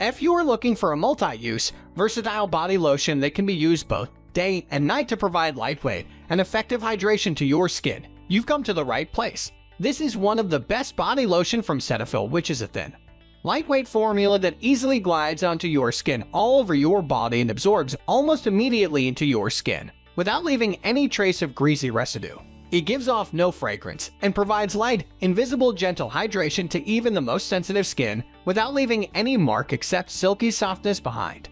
If you are looking for a multi-use, versatile body lotion that can be used both day and night to provide lightweight and effective hydration to your skin, you've come to the right place. This is one of the best body lotion from Cetaphil, which is a thin, lightweight formula that easily glides onto your skin all over your body and absorbs almost immediately into your skin, without leaving any trace of greasy residue. It gives off no fragrance and provides light, invisible, gentle hydration to even the most sensitive skin without leaving any mark except silky softness behind.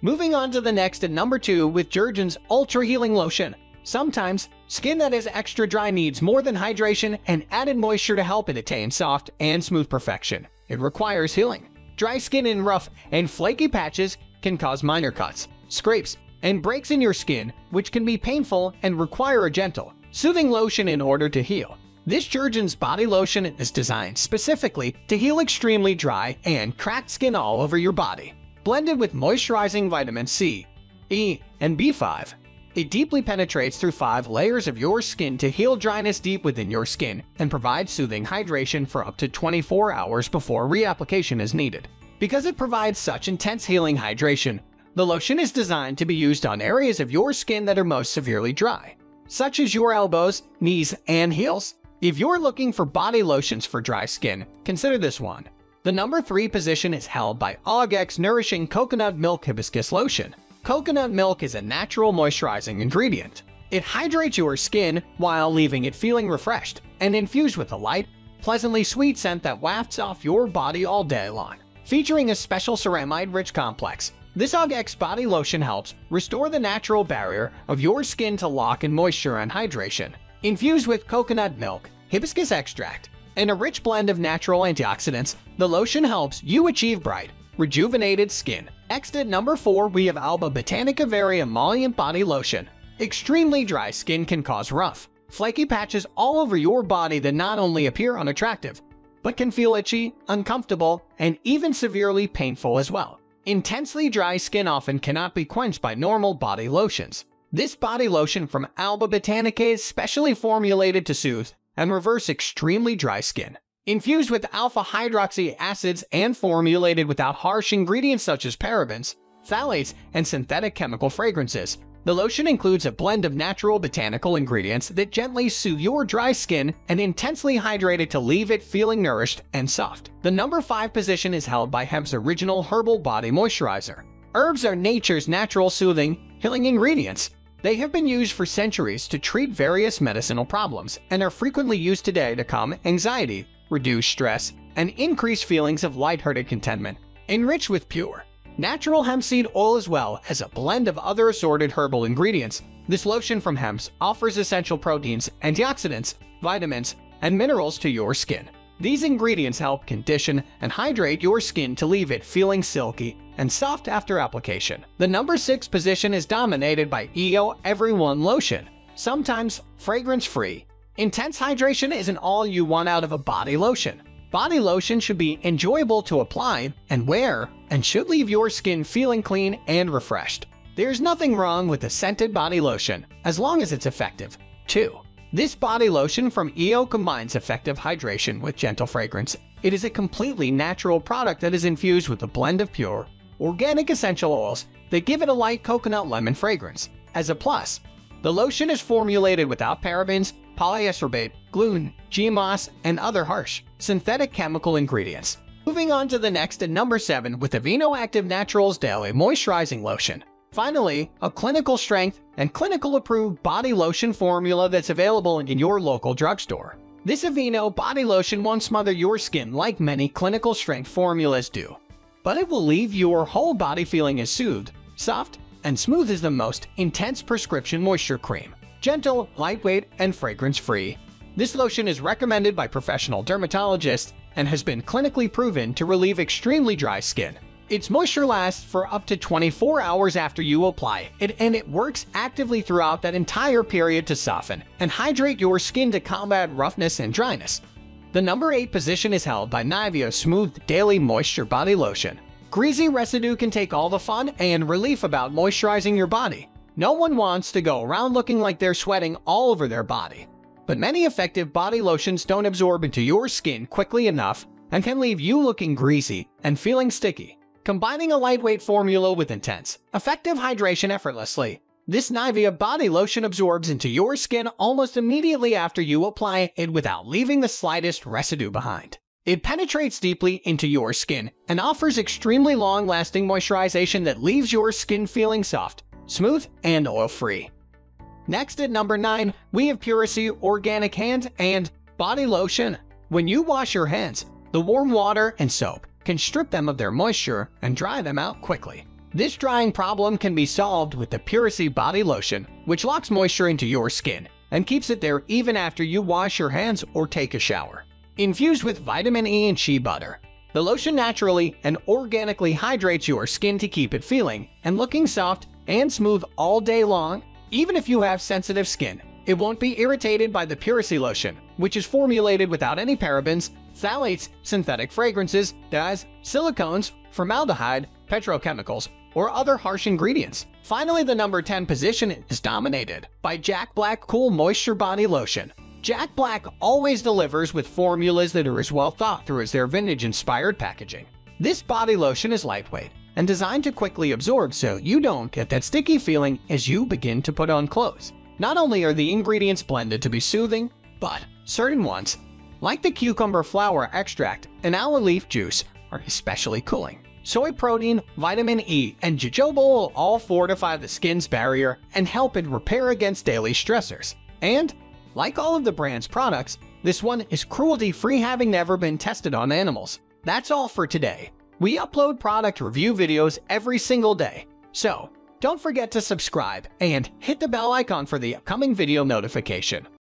Moving on to the next at number 2 with Jergens Ultra Healing Lotion. Sometimes, skin that is extra dry needs more than hydration and added moisture to help it attain soft and smooth perfection. It requires healing. Dry skin in rough and flaky patches can cause minor cuts, scrapes, and breaks in your skin, which can be painful and require a gentle, Soothing lotion in order to heal. This Jergens body lotion is designed specifically to heal extremely dry and cracked skin all over your body. Blended with moisturizing vitamin C, E, and B5, it deeply penetrates through five layers of your skin to heal dryness deep within your skin and provide soothing hydration for up to 24 hours before reapplication is needed. Because it provides such intense healing hydration, the lotion is designed to be used on areas of your skin that are most severely dry such as your elbows, knees, and heels. If you're looking for body lotions for dry skin, consider this one. The number 3 position is held by OGX Nourishing Coconut Milk Hibiscus Lotion. Coconut milk is a natural moisturizing ingredient. It hydrates your skin while leaving it feeling refreshed and infused with a light, pleasantly sweet scent that wafts off your body all day long. Featuring a special ceramide-rich complex, this Ogx body lotion helps restore the natural barrier of your skin to lock in moisture and hydration. Infused with coconut milk, hibiscus extract, and a rich blend of natural antioxidants, the lotion helps you achieve bright, rejuvenated skin. Next at number 4 we have Alba Botanica Very Emollient Body Lotion. Extremely dry skin can cause rough, flaky patches all over your body that not only appear unattractive, but can feel itchy, uncomfortable, and even severely painful as well. Intensely dry skin often cannot be quenched by normal body lotions. This body lotion from Alba Botanica is specially formulated to soothe and reverse extremely dry skin. Infused with alpha hydroxy acids and formulated without harsh ingredients such as parabens, phthalates, and synthetic chemical fragrances, the lotion includes a blend of natural botanical ingredients that gently soothe your dry skin and intensely hydrate it to leave it feeling nourished and soft. The number 5 position is held by Hempz original herbal body moisturizer. Herbs are nature's natural soothing, healing ingredients. They have been used for centuries to treat various medicinal problems and are frequently used today to calm anxiety, reduce stress, and increase feelings of lighthearted contentment. Enriched with pure, natural hemp seed oil as well as a blend of other assorted herbal ingredients. This lotion from Hempz offers essential proteins, antioxidants, vitamins, and minerals to your skin. These ingredients help condition and hydrate your skin to leave it feeling silky and soft after application. The number 6 position is dominated by EO Everyone Lotion, sometimes fragrance-free. Intense hydration isn't all you want out of a body lotion. Body lotion should be enjoyable to apply and wear and should leave your skin feeling clean and refreshed. There's nothing wrong with a scented body lotion, as long as it's effective. 2. This body lotion from EO combines effective hydration with gentle fragrance. It is a completely natural product that is infused with a blend of pure, organic essential oils that give it a light coconut lemon fragrance. As a plus, the lotion is formulated without parabens, polyascorbate, gluten, GMOS, and other harsh, synthetic chemical ingredients. Moving on to the next at number 7 with Aveeno Active Naturals Daily Moisturizing Lotion. Finally, a clinical strength and clinical approved body lotion formula that's available in your local drugstore. This Aveeno body lotion won't smother your skin like many clinical strength formulas do, but it will leave your whole body feeling as soothed, soft, and smooth as the most intense prescription moisture cream gentle, lightweight, and fragrance-free. This lotion is recommended by professional dermatologists and has been clinically proven to relieve extremely dry skin. Its moisture lasts for up to 24 hours after you apply it, and it works actively throughout that entire period to soften and hydrate your skin to combat roughness and dryness. The number 8 position is held by Nivea Smooth Daily Moisture Body Lotion. Greasy residue can take all the fun and relief about moisturizing your body. No one wants to go around looking like they're sweating all over their body. But many effective body lotions don't absorb into your skin quickly enough and can leave you looking greasy and feeling sticky. Combining a lightweight formula with intense, effective hydration effortlessly, this Nivea body lotion absorbs into your skin almost immediately after you apply it without leaving the slightest residue behind. It penetrates deeply into your skin and offers extremely long-lasting moisturization that leaves your skin feeling soft, smooth, and oil-free. Next at number 9, we have Puracy Organic Hand and Body Lotion. When you wash your hands, the warm water and soap can strip them of their moisture and dry them out quickly. This drying problem can be solved with the Puracy Body Lotion, which locks moisture into your skin and keeps it there even after you wash your hands or take a shower. Infused with vitamin E and shea butter, the lotion naturally and organically hydrates your skin to keep it feeling and looking soft and smooth all day long. Even if you have sensitive skin, it won't be irritated by the Puracy lotion, which is formulated without any parabens, phthalates, synthetic fragrances, dyes, silicones, formaldehyde, petrochemicals, or other harsh ingredients. Finally, the number 10 position is dominated by Jack Black Cool Moisture Body Lotion. Jack Black always delivers with formulas that are as well thought through as their vintage-inspired packaging. This body lotion is lightweight and designed to quickly absorb so you don't get that sticky feeling as you begin to put on clothes. Not only are the ingredients blended to be soothing, but certain ones like the cucumber flower extract and aloe leaf juice, are especially cooling. Soy protein, vitamin E, and jojoba all fortify the skin's barrier and help it repair against daily stressors. And, like all of the brand's products, this one is cruelty-free having never been tested on animals. That's all for today. We upload product review videos every single day, so don't forget to subscribe and hit the bell icon for the upcoming video notification.